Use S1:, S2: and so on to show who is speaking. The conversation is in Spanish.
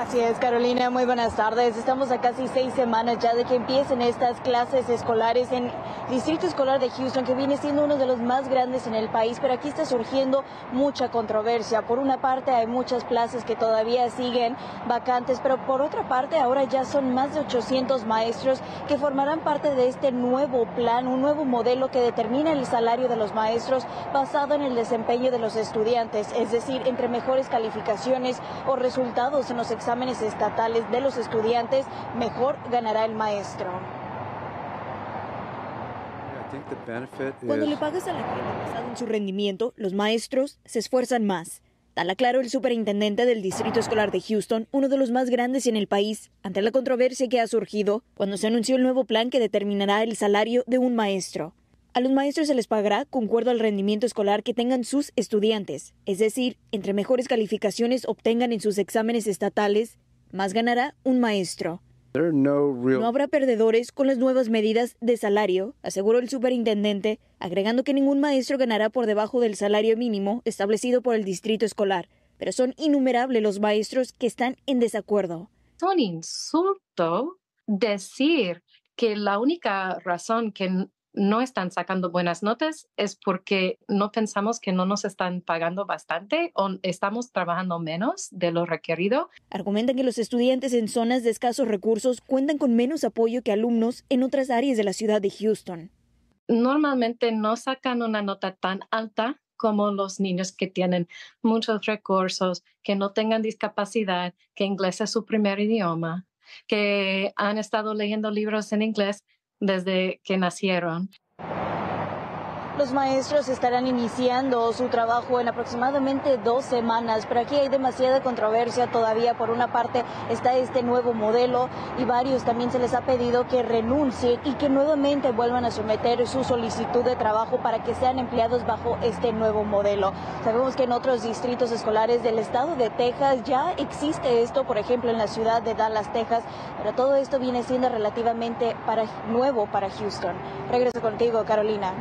S1: Así es, Carolina, muy buenas tardes. Estamos a casi seis semanas ya de que empiecen estas clases escolares en Distrito Escolar de Houston, que viene siendo uno de los más grandes en el país, pero aquí está surgiendo mucha controversia. Por una parte, hay muchas plazas que todavía siguen vacantes, pero por otra parte, ahora ya son más de 800 maestros que formarán parte de este nuevo plan, un nuevo modelo que determina el salario de los maestros basado en el desempeño de los estudiantes, es decir, entre mejores calificaciones o resultados en los exámenes exámenes estatales de los estudiantes, mejor ganará el maestro.
S2: Cuando le pagas a la gente basado en su rendimiento, los maestros se esfuerzan más. Tal aclaró el superintendente del Distrito Escolar de Houston, uno de los más grandes en el país, ante la controversia que ha surgido cuando se anunció el nuevo plan que determinará el salario de un maestro. A los maestros se les pagará concuerdo al rendimiento escolar que tengan sus estudiantes, es decir, entre mejores calificaciones obtengan en sus exámenes estatales, más ganará un maestro. No habrá perdedores con las nuevas medidas de salario, aseguró el superintendente, agregando que ningún maestro ganará por debajo del salario mínimo establecido por el distrito escolar, pero son innumerables los maestros que están en desacuerdo.
S3: Es un insulto decir que la única razón que no están sacando buenas notas es porque no pensamos que no nos están pagando bastante o estamos trabajando menos de lo requerido.
S2: Argumentan que los estudiantes en zonas de escasos recursos cuentan con menos apoyo que alumnos en otras áreas de la ciudad de Houston.
S3: Normalmente no sacan una nota tan alta como los niños que tienen muchos recursos, que no tengan discapacidad, que inglés es su primer idioma, que han estado leyendo libros en inglés desde que nacieron.
S1: Los maestros estarán iniciando su trabajo en aproximadamente dos semanas, pero aquí hay demasiada controversia todavía. Por una parte está este nuevo modelo y varios también se les ha pedido que renuncien y que nuevamente vuelvan a someter su solicitud de trabajo para que sean empleados bajo este nuevo modelo. Sabemos que en otros distritos escolares del estado de Texas ya existe esto, por ejemplo en la ciudad de Dallas, Texas, pero todo esto viene siendo relativamente para, nuevo para Houston. Regreso contigo, Carolina.